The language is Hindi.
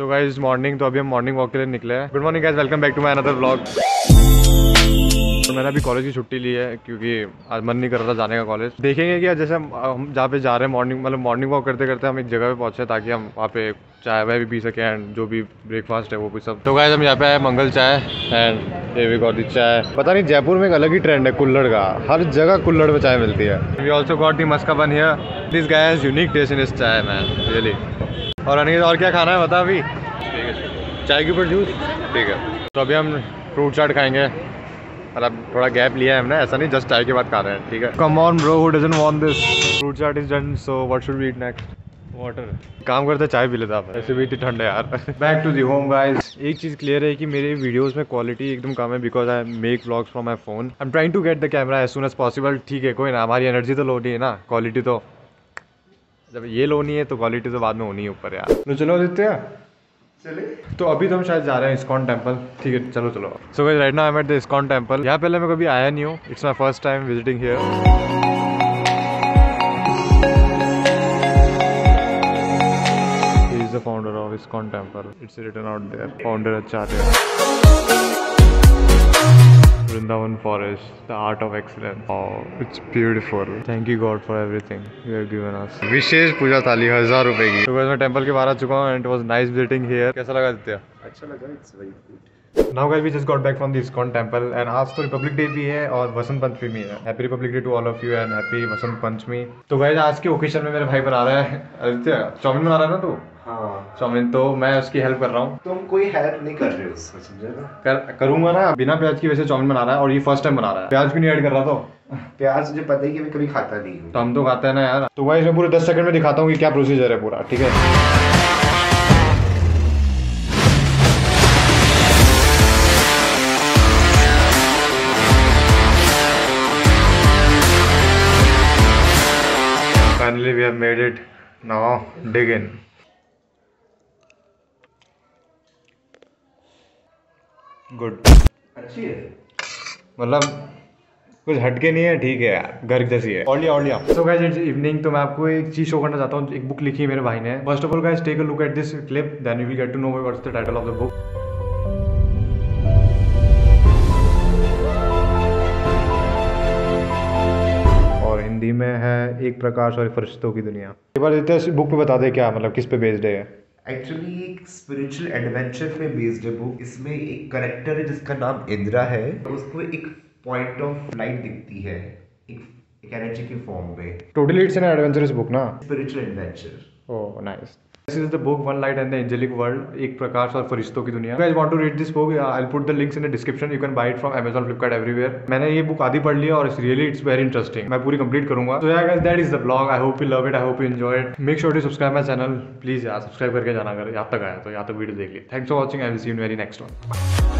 सो गाइज़ मॉर्निंग तो अभी हम मॉर्निंग वॉक के लिए निकले हैं. Good morning guys welcome back to my another vlog तो मैंने अभी कॉलेज की छुट्टी ली है, क्योंकि आज मन नहीं कर रहा था जाने का कॉलेज देखेंगे कि जैसे हम जहाँ पे जा रहे हैं मॉर्निंग मतलब मॉर्निंग वॉक करते करते हम एक जगह पे पहुँचे ताकि हम वहाँ पे चाय वाय भी पी सकें एंड जो भी ब्रेकफास्ट है वो भी सब. तो गाइज़ हम यहाँ पे आए मंगल चाय एंड ये भी चाय. पता नहीं, जयपुर में एक अलग ही ट्रेंड है, कुल्लड़ का. हर जगह कुल्लड़ में चाय मिलती है. We also got the maska bun here this guy unique taste in इस चाय मैन रियली और अनिल और क्या खाना है? बता अभी। ठीक है चाय के ऊपर जूस ठीक है। तो अभी हम फ्रूट चाट खाएँगे। मतलब थोड़ा गैप लिया है हमने। ऐसा नहीं जस्ट चाय के बाद खा रहे हैं ठीक है? Come on bro who doesn't want this fruit chaat is done so what should we eat next water काम करते चाय पी लेता आप। ऐसे भी इतनी ठंड है यार। Back to the home guys एक चीज़ क्लियर है कि मेरे वीडियोस में क्वालिटी एकदम कम है because I make vlogs from my phone I am trying to get the camera as soon as possible ठीक है कोई ना हमारी एनर्जी तो लो नहीं है ना क्वालिटी तो। जब ये लो नहीं है तो क्वालिटी तो बाद में होनी है ऊपर यार। तो चलो आदित्य। चले। तो अभी तो हम शायद जा रहे हैं इस्कॉन टेंपल ठीक है चलो चलो। So guys right now I am at the ISKCON temple यहाँ पहले मैं कभी आया नहीं हूँ। It's my first time visiting here He is the founder of ISKCON temple. It's written out there. Founder Acharya. Vrindavan Forest, the art of excellence. Oh, it's beautiful. Thank you God for everything you have given us. विशेष पूजा थाली हज़ार रुपए की। तो मैं टेंपल के बाहर आ चुका हूँ and it was nice visiting here कैसा लगा आदित्य? अच्छा लगा it's very good Now guys, we just got back from the ISKCON temple and आज तो रिपब्लिक डे भी है और वसंत पंचमी भी है. Happy republic day to all of you and happy Vasant Panchami तो गाइस आज के ओकेशन में मेरे भाई बना रहा है. आदित्य चाउमीन बना रहा है ना तू? हाँ। चाउमीन तो मैं उसकी हेल्प कर रहा हूँ। तुम कोई हेल्प नहीं कर रहे हो उसको समझे ना? कर करूँगा ना बिना प्याज की वैसे चाउमीन बना रहा है और ये फ़र्स्ट टाइम बना रहा है। प्याज क्यों नहीं ऐड कर रहा तो? प्याज मुझे पता है कि मैं कभी खाता नहीं हूँ। तो हम तो खाते हैं ना यार। तो भाई मैं पूरे दस सेकंड में दिखाता हूँ कि क्या प्रोसीजर है पूरा ठीक है? Finally, we have made it. Now, dig in. Good. अच्छी है। मतलब कुछ हटके नहीं है ठीक है यार घर जैसी है। और लिया और सो गाइस इट्स इवनिंग तो मैं आपको एक चीज़ शो करना चाहता हूँ एक बुक लिखी है मेरे भाई ने। First of all guys take a look at this clip then you will get to know what's the title of the book Hindi में है एक प्रकाश और फरिश्तों की दुनिया। एक बार हैं बुक पे बता दे क्या मतलब किस पे बेस्ड है एक्चुअली एक स्पिरिचुअल एडवेंचर पे बेस्ड है बुक इसमें एक करेक्टर है जिसका नाम इंदिरा है। उसको एक पॉइंट ऑफ़ लाइट दिखती है एक एक एनर्जी के फॉर्म में totally it's an adventurous book ना? Spiritual adventure oh nice This is the book One Light and the Angelic World Ek Prakash और फरिश्तों की दुनिया. If you guys want to read this book, I'll put the links in the description. You can buy it from Amazon, Flipkart, everywhere. मैंने ये बुक आधी पढ़ लिया और रियली इट्स वेरी इंटरेस्टिंग मैं पूरी कंप्लीट करूँगा so yeah guys that is the vlog I hope you love it I hope you enjoy it make sure to subscribe my channel please यार सब्सक्राइब करके जाना अगर यहाँ तक आया तो यहाँ तक वीडियो देख ली thanks for watching I will see you in very next one